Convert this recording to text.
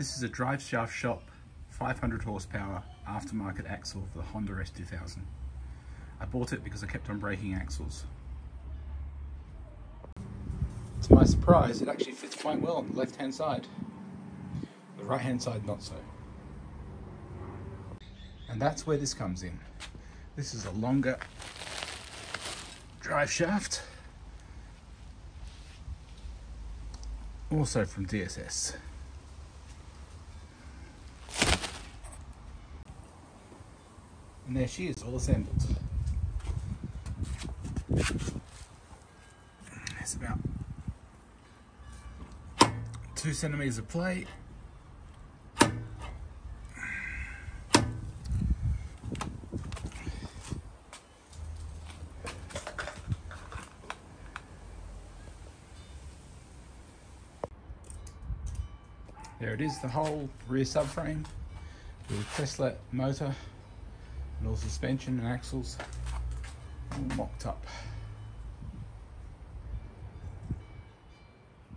This is a Driveshaft Shop, 500 horsepower aftermarket axle for the Honda S2000. I bought it because I kept on breaking axles. To my surprise, it actually fits quite well on the left hand side. The right hand side, not so. And that's where this comes in. This is a longer drive shaft. Also from DSS. And there she is, all assembled. It's about two centimeters of plate. There it is, the whole rear subframe with a Tesla motor all suspension and axles all mocked up.